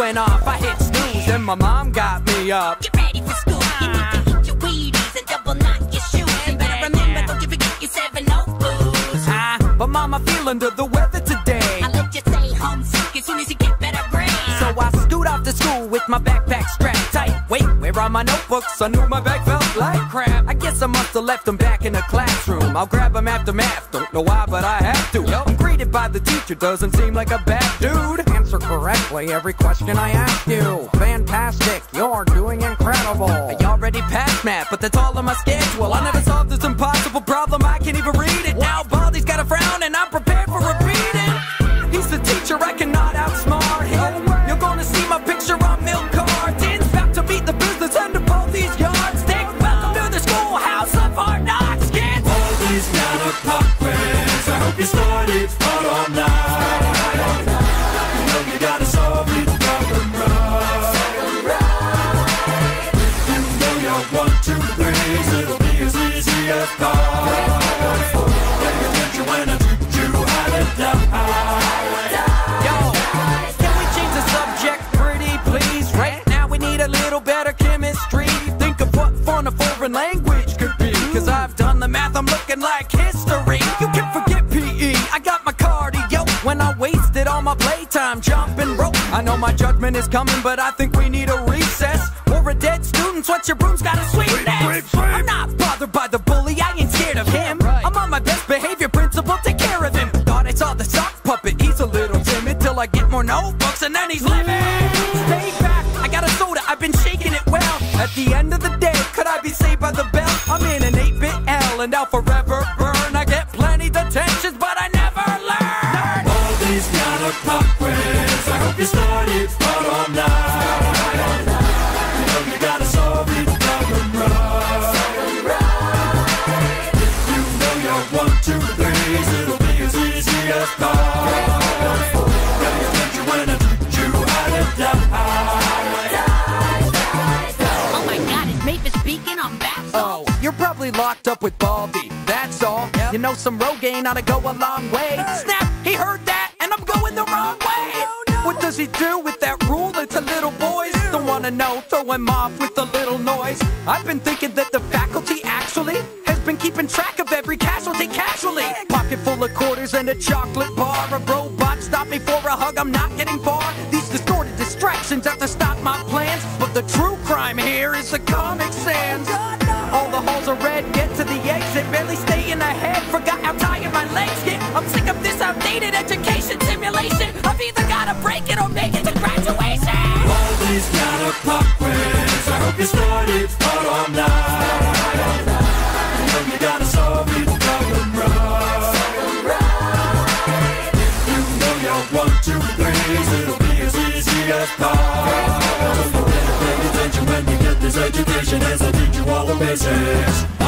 went off, I hit snooze, and my mom got me up. Get ready for school. You need to eat your Wheaties and double knot your shoes. And better remember, don't you forget your 7 booze. Ah, but mom, I feel under the weather today. I'll let you stay homesick as soon as you get better grades. So I scoot off to school with my backpack strapped tight. Wait, where are my notebooks? I knew my bag felt like crap. I guess I must have left them back in the classroom. I'll grab them after math. Don't know why, but I have to. By the teacher, doesn't seem like a bad dude. Answer correctly every question I ask you. Fantastic, you're doing incredible. I already passed math, but that's all on my schedule. I never solved this impossible problem, I can't even read it. Now Baldi's got a frown, and I'm prepared for repeating. He's the teacher, I cannot outsmart him. You're gonna see my picture on milk cartons. About to meet the business both these yardsticks. Welcome to the schoolhouse of hard knocks, these got a hope you started out all night. You know you gotta solve each problem right. You know one, two, threes, it'll be as easy as pie. Can we change the subject pretty please? Right now we need a little better chemistry. Think of what fun a foreign language could be. Cause I've done the math, I'm looking like history. You my playtime jumping rope. I know my judgment is coming, but I think we need a recess. Or a dead student, what your broom's got a sweetness. I'm not bothered by the bully, I ain't scared of him. I'm on my best behavior principle, take care of him. Thought I saw the sock puppet, he's a little timid till I get more notebooks and then he's living. Stay back, I got a soda, I've been shaking it well. At the end of the day, could I be saved by the bell? I'm in an 8 bit L and I'll these pop quiz. I hope you started out all night. You know you gotta solve each problem right. If you know your one, two, threes, it'll be as easy as pie. Pay attention when I teach you how to die. Oh my god, it's Mavis speaking on bath Oh, you're probably locked up with Baldi, that's all. You know some Rogaine ought to go a long way. Snap, he heard What does he do with that rule that's a little boys? Don't wanna know, throw him off with a little noise. I've been thinking that the faculty actually has been keeping track of every casualty casually. Pocket full of quarters and a chocolate bar. A robot stop me for a hug, I'm not getting far. These distorted distractions have to stop my plans. But the true crime here is the Comic Sans. I hope you started out all night. You know you gotta solve each problem right. If you know your one, two, threes, it'll be as easy as pie. Pay attention when you get this education as I teach you all the basics.